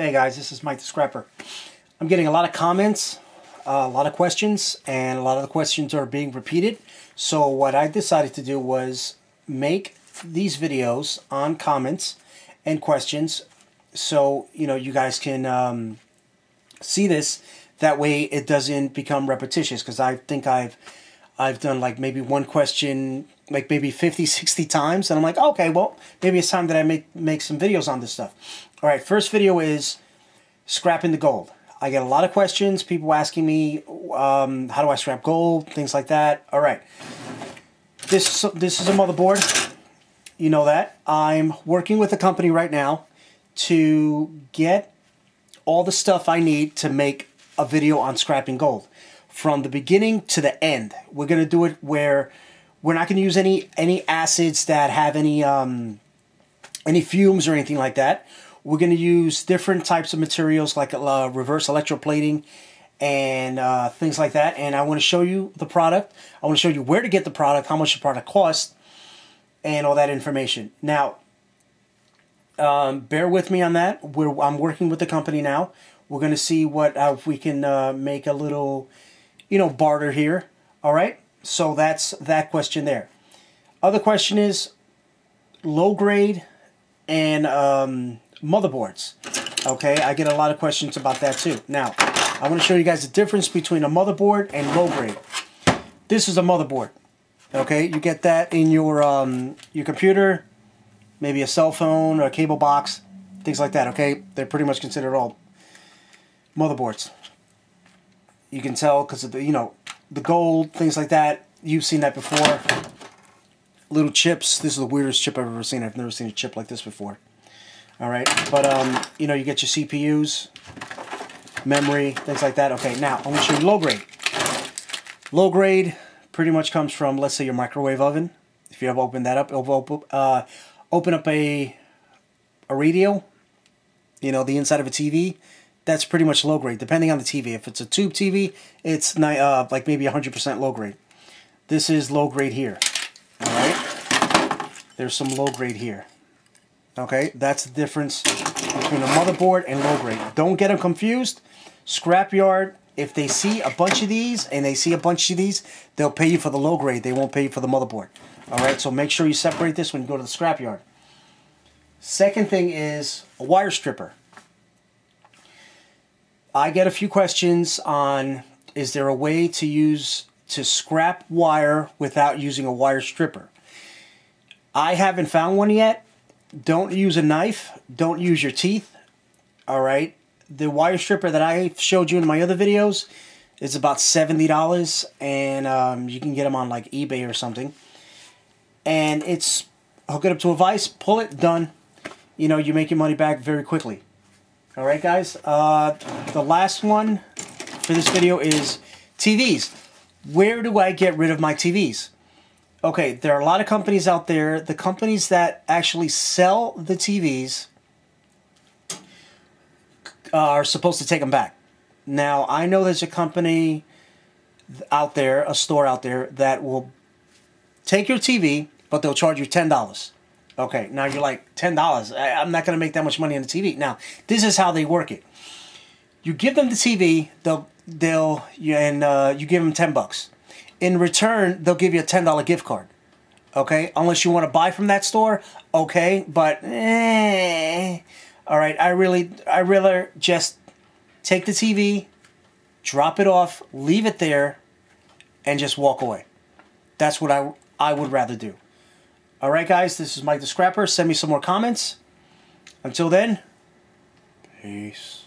Hey guys, this is Mike the Scrapper. I'm getting a lot of comments, uh, a lot of questions, and a lot of the questions are being repeated. So what I decided to do was make these videos on comments and questions so you know you guys can um, see this that way it doesn't become repetitious because I think I've I've done like maybe one question like maybe 50 60 times and I'm like okay well maybe it's time that I make make some videos on this stuff. All right first video is scrapping the gold. I get a lot of questions people asking me um, how do I scrap gold? Things like that. All right this this is a motherboard. You know that. I'm working with a company right now to get all the stuff I need to make a video on scrapping gold from the beginning to the end. We're going to do it where we're not going to use any any acids that have any um, any fumes or anything like that. We're going to use different types of materials like uh, reverse electroplating and uh, things like that. And I want to show you the product. I want to show you where to get the product, how much the product costs, and all that information. Now, um, bear with me on that. We're, I'm working with the company now. We're going to see what uh, if we can uh, make a little, you know, barter here. All right. So that's that question there. Other question is low grade and um, motherboards. Okay, I get a lot of questions about that too. Now, I want to show you guys the difference between a motherboard and low grade. This is a motherboard. Okay, you get that in your um, your computer maybe a cell phone or a cable box, things like that, okay? They're pretty much considered all motherboards. You can tell because of the, you know, the gold, things like that. You've seen that before. Little chips. This is the weirdest chip I've ever seen. I've never seen a chip like this before. All right, but um, you know, you get your CPUs, memory, things like that. Okay, now I'm to show you low grade. Low grade pretty much comes from, let's say, your microwave oven. If you have opened that up, open, uh, open up a a radio, you know, the inside of a TV, that's pretty much low grade, depending on the TV. If it's a tube TV, it's uh, like maybe 100% low grade. This is low grade here. All right? There's some low grade here. Okay? That's the difference between a motherboard and low grade. Don't get them confused. Scrapyard, if they see a bunch of these and they see a bunch of these, they'll pay you for the low grade. They won't pay you for the motherboard. Alright, so make sure you separate this when you go to the scrapyard. Second thing is a wire stripper. I get a few questions on is there a way to use to scrap wire without using a wire stripper? I haven't found one yet. Don't use a knife. Don't use your teeth. All right. The wire stripper that I showed you in my other videos is about $70 and um, you can get them on like eBay or something and it's hook it up to a vise, pull it, done. You know, you make your money back very quickly. All right, guys. Uh, the last one for this video is TVs. Where do I get rid of my TVs? Okay, there are a lot of companies out there. The companies that actually sell the TVs are supposed to take them back. Now, I know there's a company out there, a store out there, that will take your TV, but they'll charge you $10. Okay, now you're like, $10? I'm not going to make that much money on the TV. Now, this is how they work it. You give them the TV, they'll, they'll, and uh, you give them 10 bucks. In return, they'll give you a $10 gift card. Okay, unless you want to buy from that store, okay, but eh. All right, I really, I really just take the TV, drop it off, leave it there, and just walk away. That's what I I would rather do. All right, guys, this is Mike the Scrapper. Send me some more comments. Until then, peace.